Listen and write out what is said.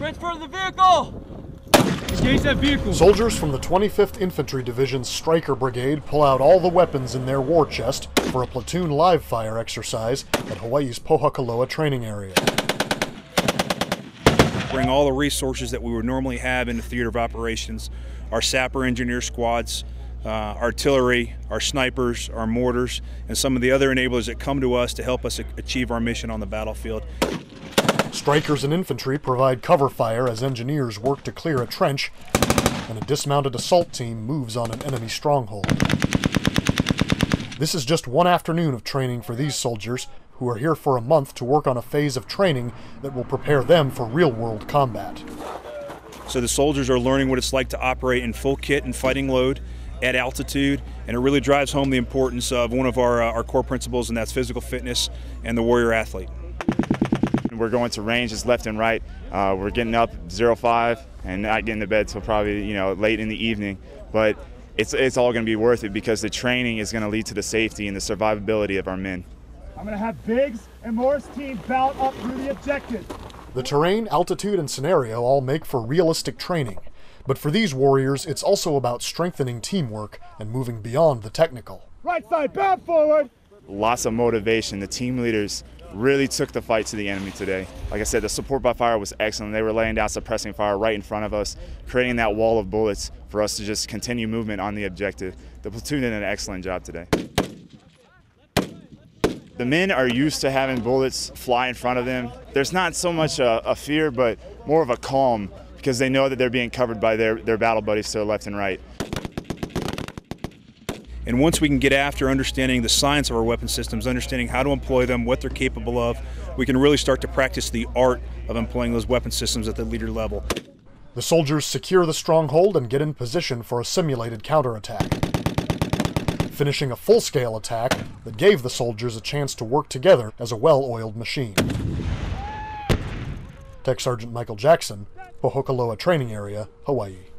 Transfer the vehicle! Engage that vehicle. Soldiers from the 25th Infantry Division's Stryker Brigade pull out all the weapons in their war chest for a platoon live fire exercise at Hawaii's Pohakuloa training area. Bring all the resources that we would normally have in the theater of operations our sapper engineer squads, uh, artillery, our snipers, our mortars, and some of the other enablers that come to us to help us achieve our mission on the battlefield. Strykers and infantry provide cover fire as engineers work to clear a trench, and a dismounted assault team moves on an enemy stronghold. This is just one afternoon of training for these soldiers, who are here for a month to work on a phase of training that will prepare them for real world combat. So the soldiers are learning what it's like to operate in full kit and fighting load at altitude, and it really drives home the importance of one of our, uh, our core principles, and that's physical fitness and the warrior athlete. We're going to ranges left and right. Uh, we're getting up 05 and not getting to bed till probably you know late in the evening, but it's it's all going to be worth it because the training is going to lead to the safety and the survivability of our men. I'm going to have Biggs and Morris team bout up through the objective. The terrain, altitude, and scenario all make for realistic training. But for these warriors, it's also about strengthening teamwork and moving beyond the technical. Right side, bound forward. Lots of motivation. The team leaders really took the fight to the enemy today. Like I said, the support by fire was excellent. They were laying down suppressing fire right in front of us, creating that wall of bullets for us to just continue movement on the objective. The platoon did an excellent job today. The men are used to having bullets fly in front of them. There's not so much a, a fear, but more of a calm because they know that they're being covered by their, their battle buddies to the left and right. And once we can get after understanding the science of our weapon systems, understanding how to employ them, what they're capable of, we can really start to practice the art of employing those weapon systems at the leader level. The soldiers secure the stronghold and get in position for a simulated counterattack. Finishing a full scale attack that gave the soldiers a chance to work together as a well oiled machine. Tech Sergeant Michael Jackson, Pohakuloa Training Area, Hawaii.